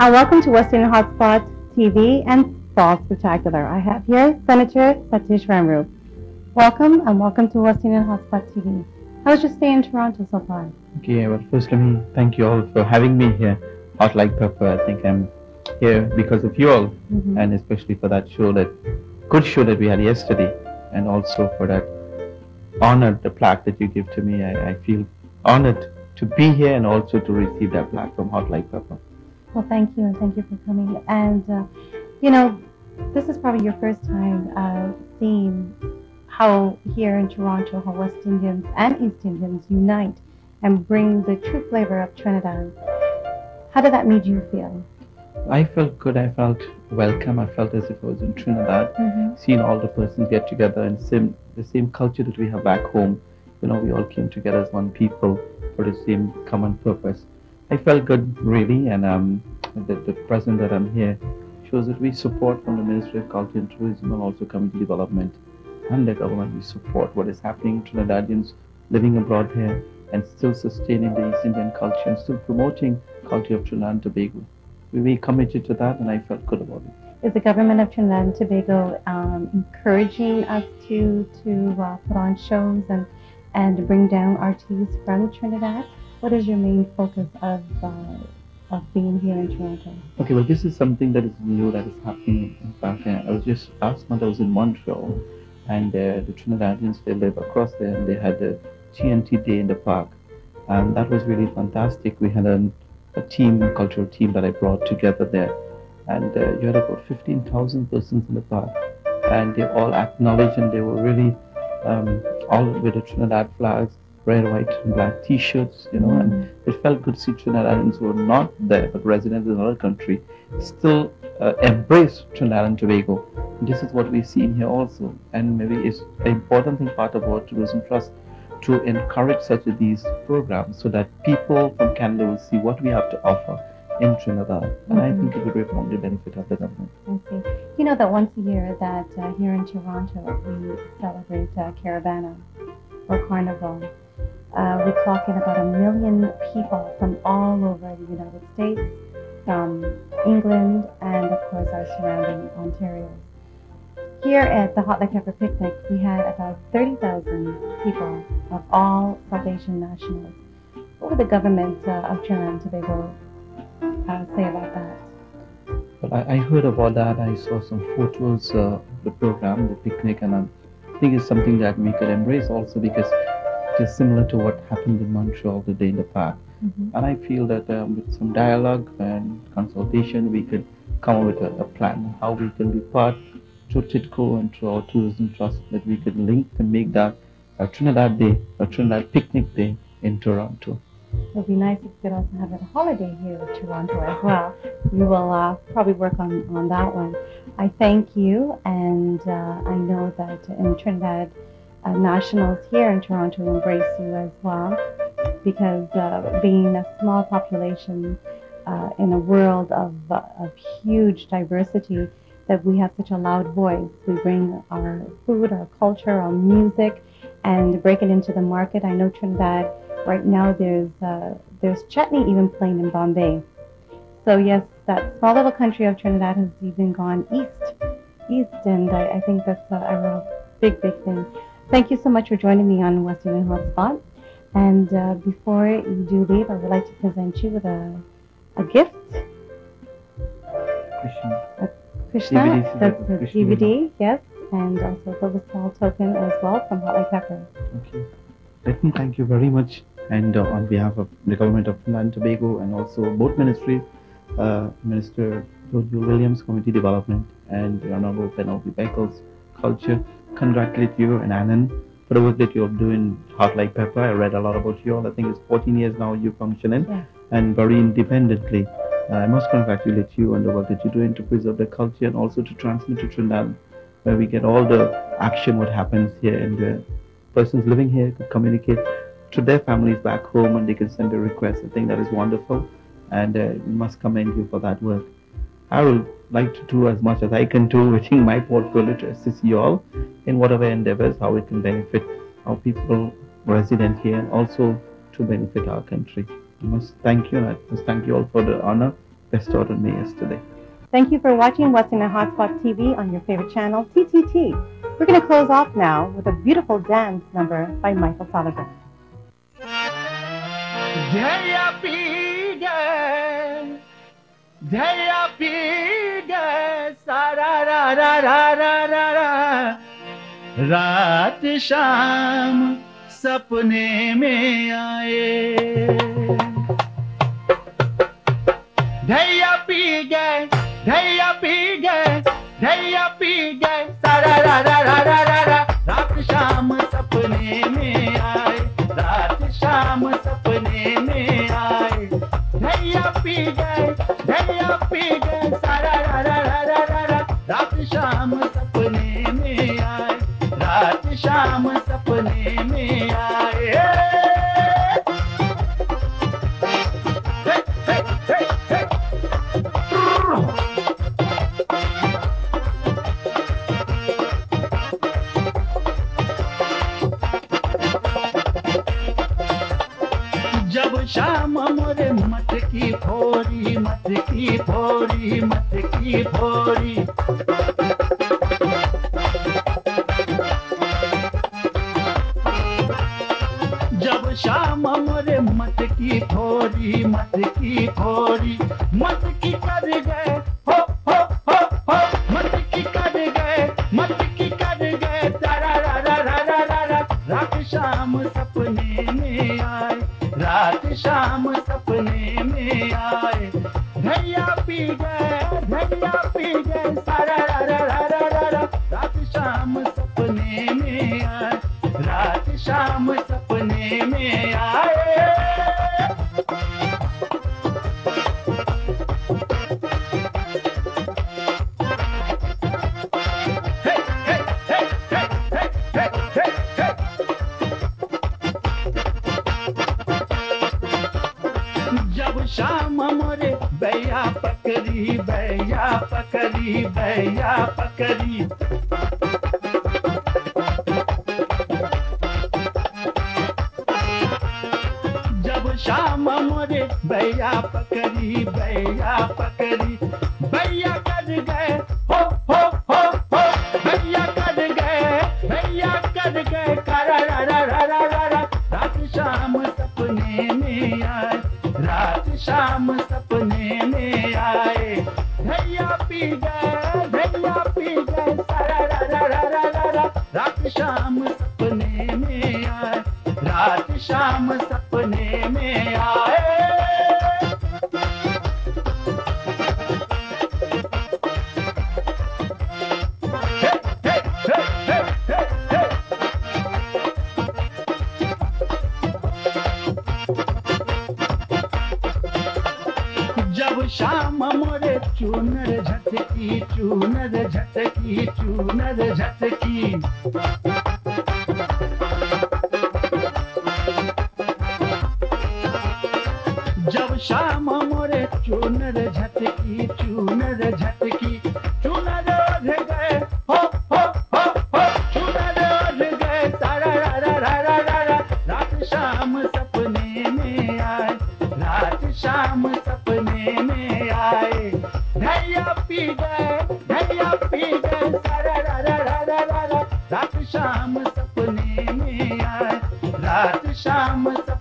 Uh, welcome to West Indian Hotspot TV and Fall Spectacular. I have here Senator Satish Ramroop. Welcome and welcome to West Indian Hotspot TV. How was your stay in Toronto so far? Okay, well, first let me thank you all for having me here. Hot like pepper. I think I'm here because of you all, Mhm. and especially for that show, that good show that we had yesterday, and also for that honor, the plaque that you give to me. I, I feel honored to be here and also to receive that plaque from Hot like pepper. Well, thank you and thank you for coming. And, uh, you know, this is probably your first time uh, seeing how here in Toronto, how West Indians and East Indians unite and bring the true flavor of Trinidad. How did that make you feel? I felt good. I felt welcome. I felt as if I was in Trinidad. Mm-hmm. seeing all the persons get together and same the same culture that we have back home. You know, we all came together as one people for the same common purpose. I felt good really, and um, the, the present that I'm here shows that we support from the Ministry of Culture and Tourism and also Community Development and the government. We support what is happening. Trinidadians living abroad here and still sustaining the East Indian culture and still promoting culture of Trinidad and Tobago. We were committed to that, and I felt good about it. Is the government of Trinidad and Tobago um, encouraging us to to uh, put on shows and and bring down artists from Trinidad? What is your main focus of uh, of being here in Toronto? Okay, well, this is something that is new that is happening. In uh, I was just last month I was in Montreal, and uh, the Trinidadians they live across there, and they had a TNT day in the park, and that was really fantastic. We had a, a team, a cultural team that I brought together there, and uh, you had about fifteen thousand persons in the park, and they all acknowledged and they were really um, all with the Trinidad flags, red, white, and black T-shirts, you know, and it felt good to see Trinidadians who were not there but residents in another country still uh, embrace Trinidad and Tobago. This is what we've seen here also, and maybe it's an important thing part of our tourism trust to encourage such of these programs so that people from Canada will see what we have to offer in Trinidad, and I think it would the benefit of the government. I see. You know that once a year that uh, here in Toronto we celebrate uh, Caribana or Carnival. Uh, we clock in about a million people from all over the United States, from England, and of course our surrounding Ontario. Here at the Hot Like Pepper Picnic, we had about 30,000 people of all South Asian nationals. What would the government uh, of Trinidad and Tobago uh, say about that? But I, I heard about that. I saw some photos uh, of the program, the picnic, and I think it's something that we could embrace also because is similar to what happened in Montreal the day in the park. Mhm. And I feel that um, with some dialogue and consultation, we could come up with a, a plan how we can be part through TIDCO and through our tourism trust that we could link to make that a Trinidad Day, a Trinidad Picnic Day in Toronto. It would be nice if we could also have a holiday here in Toronto as well. We will uh, probably work on, on that one. I thank you, and uh, I know that in Trinidad, uh, nationals here in Toronto embrace you as well, because uh, being a small population uh, in a world of, uh, of huge diversity, that we have such a loud voice. We bring our food, our culture, our music, and break it into the market. I know Trinidad right now there's uh, there's chutney even playing in Bombay. So yes, that small little country of Trinidad has even gone east, east, and I, I think that's a, a real big, big thing. Thank you so much for joining me on West Indian Hotspot. And uh, before you do leave, I would like to present you with a a gift, Christian. Krishna. DVD, That's a Krishna. DVD, yes, and also a little small token as well from Hot Like Pepper. Okay. Let me thank you very much, and uh, on behalf of the government of Trinidad and Tobago, and also both ministries, uh, Minister George Williams, Community Development, and the Honorable Penelope Beckles, Culture, congratulate you and Anand for the work that you're doing. Hot like pepper. I read a lot about you all. I think it's 14 years now you functioning, Yes. and very independently. I must congratulate you on the work that you're doing to preserve the culture and also to transmit to Trinidad, where we get all the action what happens here and the persons living here could communicate to their families back home and they can send a request. I think that is wonderful and uh, we must commend you for that work. I would like to do as much as I can do within my portfolio to assist you all in whatever endeavors, how it can benefit our people resident here and also to benefit our country. I must thank you and I must thank you all for the honor bestowed on me yesterday. Thank you for watching What's in a Hotspot TV on your favorite channel, TTT. We're going to close off now with a beautiful dance number by Michael Sullivan. Jaya Pige, Jaya Pige, sa रात शाम सपने में आए. ढैया P गए, ढैया P गए, ढैया P गए. सारा रा रा रा रा रा रा रात शाम सपने में आए. रात शाम सपने में आए. ढैया पी गए, ढैया पी गए. शाम सपने में आए। जब शाम मोरे मत की फोरी, मत की फोरी, मत की फोरी की मत की फोरी मत की कर गए हो हो हो हो मत की कर गए मत की कर गए तारा रा रा रा रा रा रा रात शाम सपने में आए रात शाम सपने में आए धैया पी गए धैया पी गए सारा रा रा रा रा रा रात शाम सपने में आए रात शाम सपने पकड़ी बैया पकड़ी बैया पकड़ी। जब शाम मोरे बैया पकड़ी बैया पकड़ी शाम सपने में आए। शाम मोरे चूनर झटकी चूनर झटकी चूनर झटकी। शाम मोरे चूनर झटकी चूनर झटकी, चुनर ओढ़ गए, हो हो हो हो। चूनर ओढ़ गए, तारा, रा रा रा रा रा रा। रात शाम सपने में आए, रात शाम सपने में आए। धैया पी गए, धैया पी गए, तारा रा रा रा रा रा। रात शाम सपने में आए, रात शाम सपने